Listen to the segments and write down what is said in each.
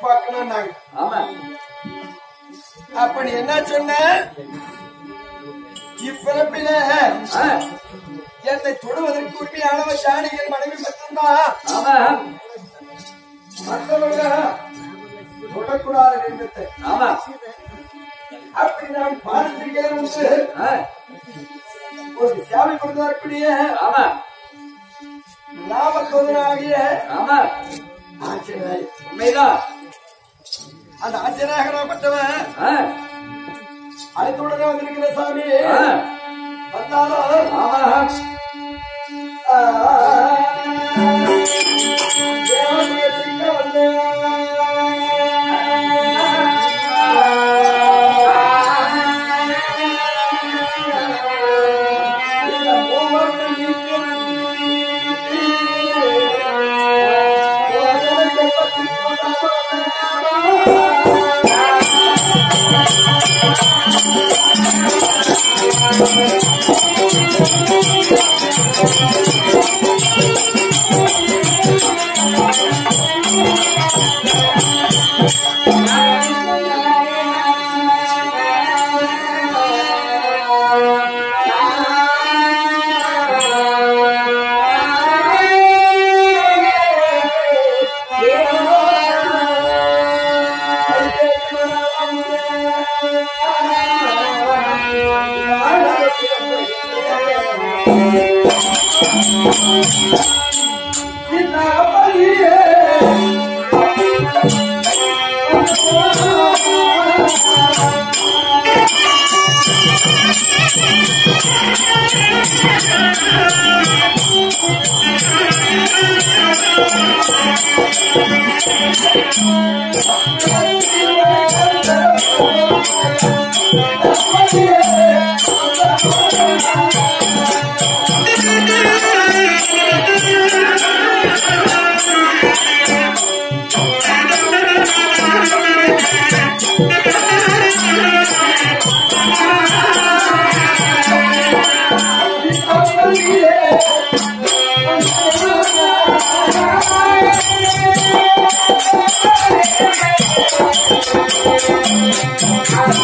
பார்க்கணும் நாங்க ஆமா. அப்ப நீ என்ன சொன்ன? இப்பிறப்பில என்னை தொடுவதற்கு உரிமையானவன் ஜானகியின் மனைவி மட்டும்தான் ஆமா. மற்றவங்க தொடக்கூடாத நிமித்தத்தை ஆமா. அப்படி நான் பார்த்திருக்கிறேன் ஒரு சேவை கொடுத்தாக்கூடிய ஆமா. நாமக்கோதனாகிய ஆமா. உண்மைதான். அந்த ஆச்சரியப்பட்டவன் அழைத்துடனே வந்திருக்கிற சாமி. வந்தாலும். ஆமா Yeah.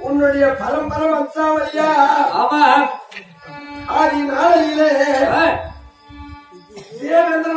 உன்னுடைய பரம்பரை வம்சாவளியா ஆமா ஆதி நாளையிலே ஆ, தேவேந்திரன்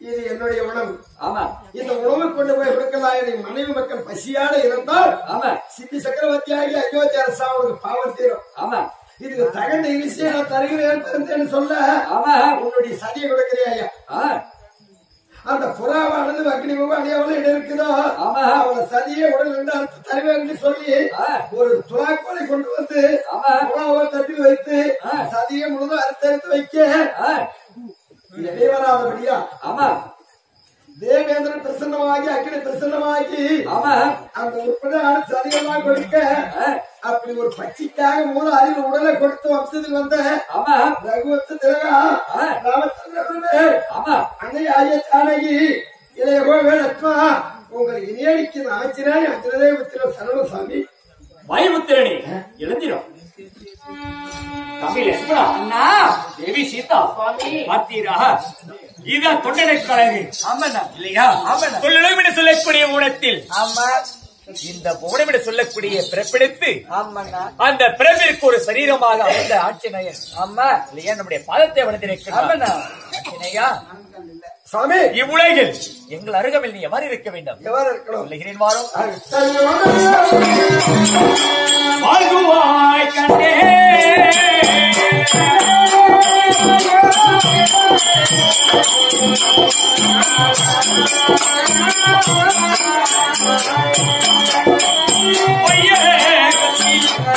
இது என்னுடைய உணவு. ஆமா. இந்த உணவை கொண்டு போய் கொடுக்கலாம். என் மனைவி மக்கள் பசியாட இருந்தால் ஆமா. சித்தி சக்கரவர்த்தியாகி அயோத்தி அரசா உனக்கு பாவம் தீரும். ஆமா. இதுக்கு தகுந்த இனிசியை நான் தருகிறேன் சொல்ல ஆமா. உன்னுடைய சதியை கொடுக்கிறியா ஐயா. அந்த புறாவானது அக்னி பகவான் எவ்வளவு இடம் இருக்குதோ ஆமா. அவளை சதியை உடல் இருந்து அறுத்து தருவேன் சொல்லி. ஒரு துலாக்கோலை கொண்டு வந்து ஆமா. புறாவை தட்டி வைத்து. சதியை முழுதும் அறுத்தறுத்து வைக்க இடைவராதபடியா ஆமா. தேவேந்திரன் பிரசன்னமாகி அக்னி பிரசன்னமாகி ஆமா. அந்த உட்பட சதியெல்லாம் கொடுக்க அப்படி ஒரு பட்சிக்காக மூணு அறிவு உடலை கொடுத்து வம்சத்தில் வந்த ஆமா. ரகுவத்து திலகா ஆ. ராமச்சந்திரனே ஆமா. அன்னை ஆகிய ஜானகி இளையகோ வேணத்மா உங்களை இனியடிக்கு ஆச்சிராணி அஞ்சனதே ஆமாண்ணா இல்லையா? என்று சொல்லக்கூடிய ஊடத்தில் ஆமா. இந்த ஊடம் என்று சொல்லக்கூடிய பிறப்பெடுத்து அந்த பிறப்பிற்கு ஒரு சரீரமாக அமைந்த ஆஞ்சநேயர் ஆமா. இல்லையா? நம்முடைய பாதத்தை வளர்ந்திருக்கிறார் ஆமாண்ணா. ஆஞ்சநேயா சாமி இவ்வுலகில் எங்கள் அருகமில் நீ எவ்வாறு இருக்க வேண்டும்? எவ்வாறு இருக்கணும்? சொல்லுகிறேன் வாரும் அது- வாழ்வாய் கண்டே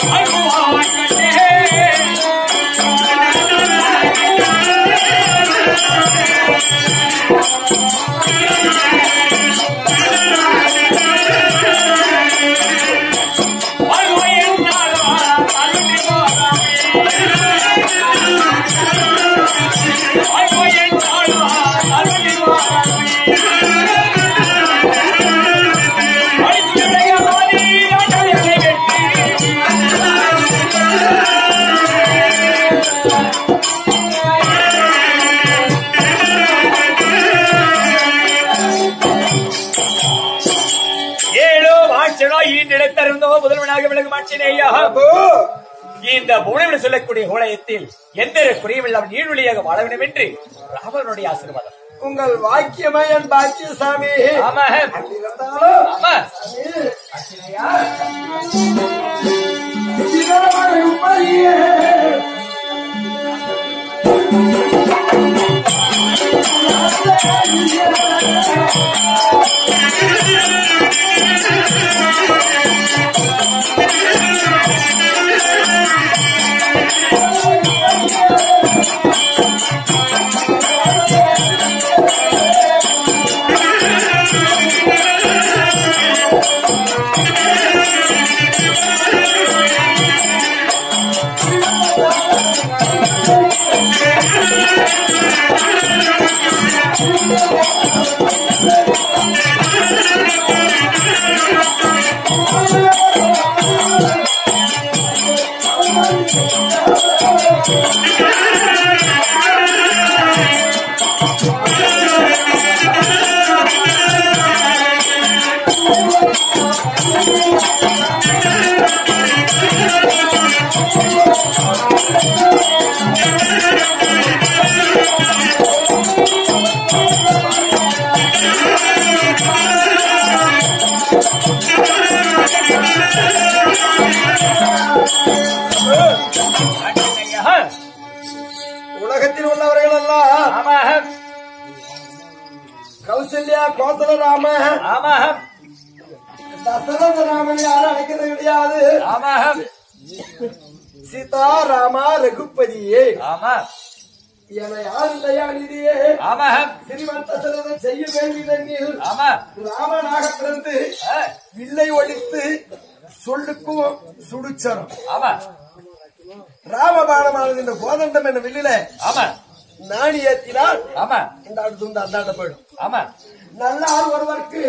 வாழ்வாய் கண்டே ஈண்டிடத்தருந்தோ முதல்வனாக விளங்கும் ஆட்சினேயா இந்த பூனவில் சொல்லக்கூடிய கோலயத்தில் எந்த குறைவில்லாமல் நீழ்வழியாக வாழ வேண்டும் என்று ராமனுடைய ஆசீர்வாதம். உங்கள் வாக்கியமே என் பாக்கிய சாமி ஆமா. கௌசல்யா கோசல ராம ஆமா தசரத ராமன் யாரும் அழைக்கிறது கிடையாது ஆமா சீதா ராமா ரகுபதியே. ஆமா என யாரும் தயாநிதியே ஆமா சிறிவன் தசரதன் செய்ய வேண்டியதெனில் ஆமா ராமனாக பிறந்து வில்லை ஒழித்து சொல்லுக்கும் சுடுச்சரம். ஆமா. ராமபாணமானது இந்த கோதண்டம் என்ற வில்லில? ஆமா. நாணி ஏத்தினால் ஆமா. இந்த அடுத்து இந்த அந்தாண்ட போயிடும். ஆமா. நல்ல ஆள் ஒருவருக்கு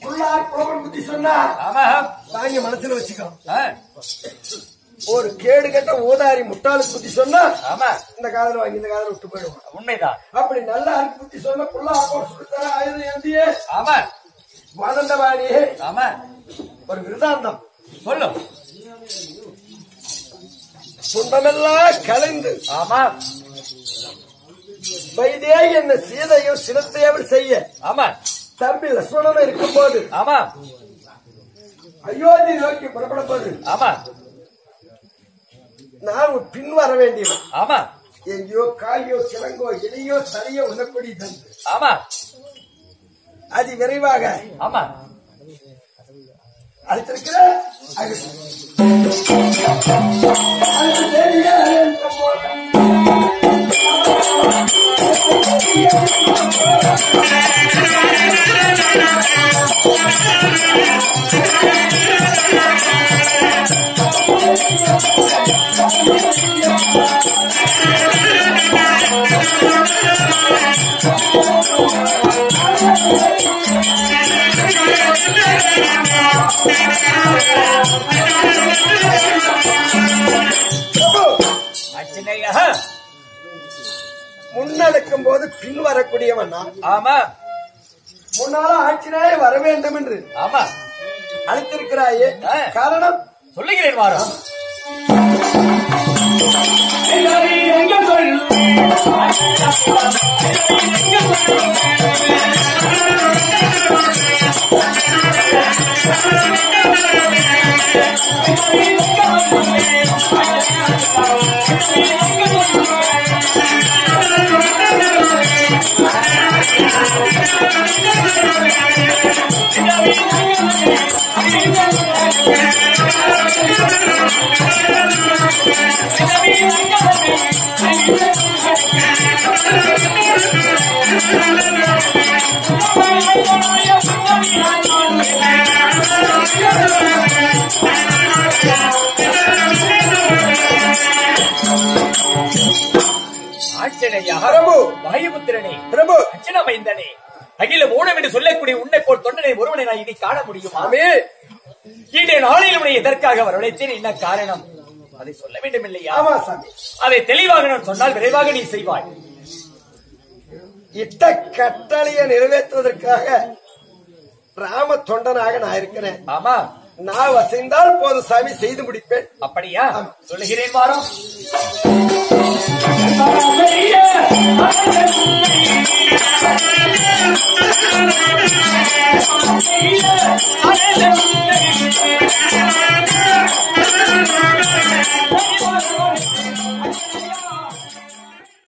உள்ளார் புலவன் புத்தி சொன்னார் ஆமா. வாங்கி மனசுல வச்சுக்கோ. ஒரு கேடு கட்ட ஊதாரி முட்டாளுக்கு புத்தி சொன்னா ஆமா. இந்த காதல வாங்கி இந்த காதல விட்டு போயிடுவான் உண்மைதான். அப்படி நல்ல புத்தி சொன்ன புள்ளா சுடுத்தர ஆயுதம் ஏந்தியே. ஆமா. வாதண்டவாணி ஆமா. ஒரு விருதாந்தம். சொல்லும் துன்பமெல்லாம் கலைந்து ஆமா. வைதே என்ன சீதையும் சினத்தையவள் செய்ய. ஆமா தம்பி லட்சுமணனும் இருக்கும் போது. ஆமா அயோத்தி நோக்கி புறப்பட போது ஆமா நான் பின் வர வேண்டியவன். ஆமா எங்கேயோ காயோ கிழங்கோ இலையோ தலையோ உணப்படி தந்து ஆமா அதி விரைவாக. ஆமா அழைத்திருக்கிற அழைத்து. அழைத்து தேடியே அழைத்த போது. பிரபு, முன்னெடுக்கும் போது பின் வரக்கூடியவன் நான். ஆமா. முன்னால ஆட்சினாலே வர வேண்டும் என்று. ஆமா. அழைத்திருக்கிறாயே. காரணம்? சொல்லுகிறேன் வாரம் ஆஞ்சனையா வாயுபுத்திரனே பிரபு! அச்சன மைந்தனே அகில ஊனம் என்று சொல்லக்கூடிய உன்னை போல் தொண்டனை ஒருவனை நான் இனி காண முடியுமா? இன்றைய நாளில் உன்னை எதற்காக வரவழைத்தேன் என்ன காரணம்? அதை சொல்ல வேண்டும் இல்லையா அதை தெளிவாக நான் சொன்னால் விரைவாக நீ செய்வாய். இட்ட கட்டளையை நிறைவேற்றுவதற்காக ராம தொண்டனாக நான் இருக்கிறேன். ஆமா. நான் வசைந்தால் போதும் சாமி. செய்து முடிப்பேன். அப்படியா? சொல்லுகிறேன் வாரம் Hallelujah.